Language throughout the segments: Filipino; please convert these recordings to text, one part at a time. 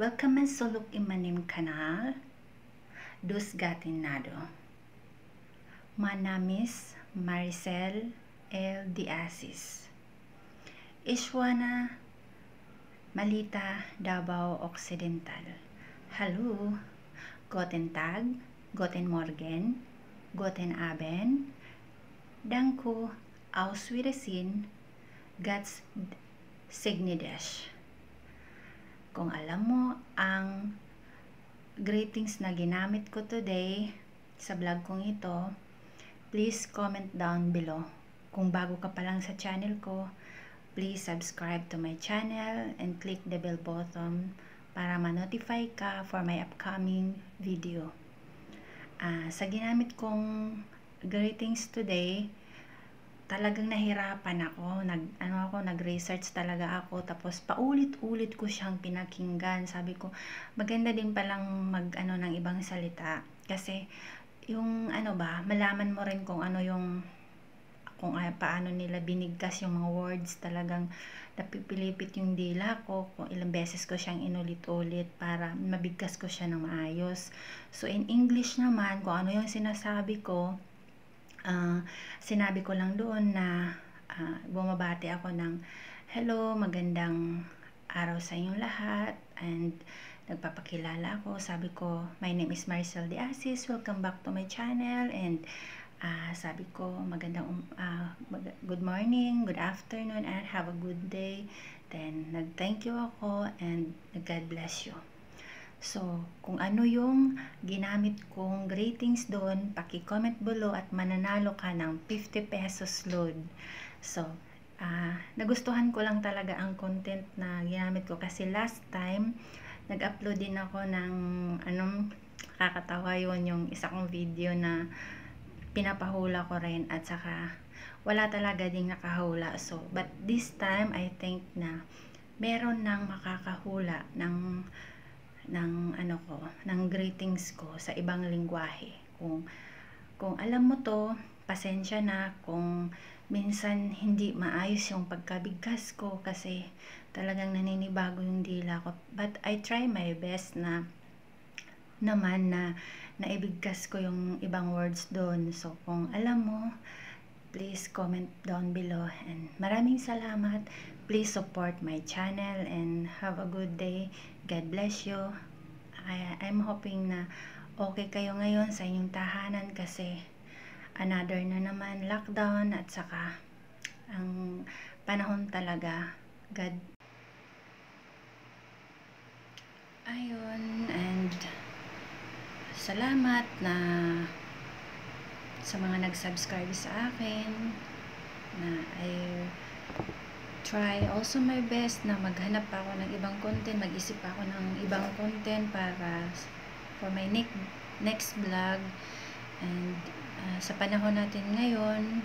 Welcome sa sulok imanim kanal. Dus gatin nado. Manamis Maricel L. Diasis. Ishwana Malita Davao Occidental. Hello. Guten Tag. Guten Morgen. Guten Abend. Danko Aus Wiedersehen. Gats Signidesh. Kung alam mo ang greetings na ginamit ko today sa vlog kong ito, please comment down below. Kung bago ka pa lang sa channel ko, please subscribe to my channel and click the bell button para ma-notify ka for my upcoming video. Uh, sa ginamit kong greetings today, talagang nahirapan ako. Nag, ano ako, nag-research talaga ako. Tapos, paulit-ulit ko siyang pinakinggan. Sabi ko, maganda din palang mag, ano, ng ibang salita. Kasi, yung, ano ba, malaman mo rin kung ano yung, kung uh, paano nila binigkas yung mga words. Talagang, napipilipit yung dila ko. Kung ilang beses ko siyang inulit-ulit para mabigkas ko siya ng maayos. So, in English naman, kung ano yung sinasabi ko, uh, sinabi ko lang doon na uh, bumabati ako ng hello, magandang araw sa inyong lahat and nagpapakilala ako. Sabi ko, my name is Maricel De Asis. Welcome back to my channel and uh, sabi ko, magandang uh, good morning, good afternoon and have a good day. Then, nag-thank you ako and God bless you. So, kung ano yung ginamit kong ratings doon, paki-comment below at mananalo ka ng 50 pesos load. So, uh, nagustuhan ko lang talaga ang content na ginamit ko kasi last time, nag-upload din ako ng anong kakatawa yun yung isa kong video na pinapahula ko rin at saka wala talaga ding nakahula. So, but this time, I think na meron nang makakahula ng ng ano ko, ng greetings ko sa ibang lingwahe. Kung kung alam mo to, pasensya na kung minsan hindi maayos yung pagkabigkas ko kasi talagang naninibago yung dila ko. But I try my best na naman na naibigkas ko yung ibang words doon. So kung alam mo, please comment down below and maraming salamat. Please support my channel and have a good day. God bless you. I, I'm hoping na okay kayo ngayon sa inyong tahanan kasi another na naman lockdown at saka ang panahon talaga. God ayun and salamat na sa mga nag-subscribe sa akin na I try also my best na maghanap pa ako ng ibang content, mag-isip ako ng ibang content para for my next next vlog. And uh, sa panahon natin ngayon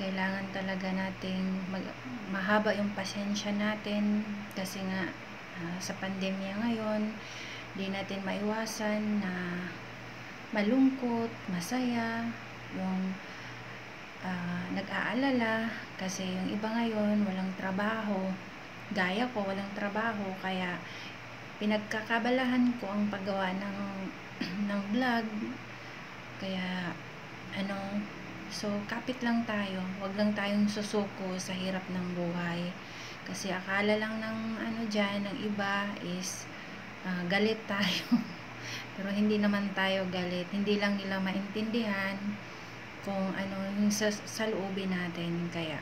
kailangan talaga nating mag, mahaba yung pasensya natin kasi nga uh, sa pandemya ngayon di natin maiwasan na malungkot, masaya, yung uh, nag-aalala kasi yung iba ngayon walang trabaho. Gaya ko, walang trabaho kaya pinagkakabalahan ko ang paggawa ng ng vlog. Kaya ano, so kapit lang tayo. Huwag lang tayong susuko sa hirap ng buhay. Kasi akala lang ng ano diyan ng iba is uh, galit tayo. Pero hindi naman tayo galit. Hindi lang nila maintindihan kung ano yung sa, sa loobin natin. Kaya,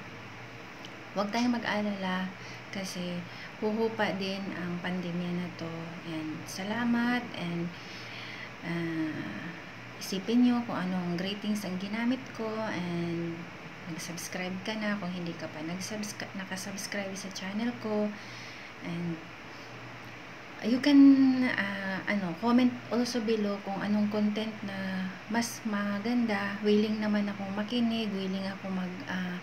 huwag tayong mag-alala kasi huhupa din ang pandemya na to. And salamat and uh, isipin nyo kung anong ratings ang ginamit ko and nag-subscribe ka na kung hindi ka pa nakasubscribe sa channel ko and you can uh, ano comment also below kung anong content na mas maganda. Willing naman akong makinig willing ako mag uh,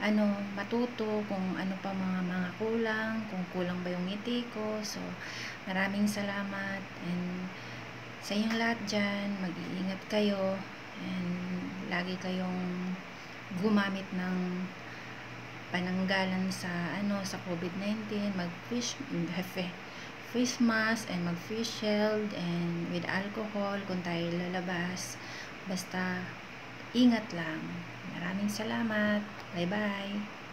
ano matuto kung ano pa mga mga kulang kung kulang ba yung ngiti ko. So maraming salamat and sa inyong lahat dyan mag-iingat kayo and lagi kayong gumamit ng pananggalan sa ano sa COVID-19 mag-fish face mask and mag face shield and with alcohol kung tayo lalabas. Basta ingat lang. Maraming salamat. Bye-bye.